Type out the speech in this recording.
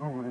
Oh,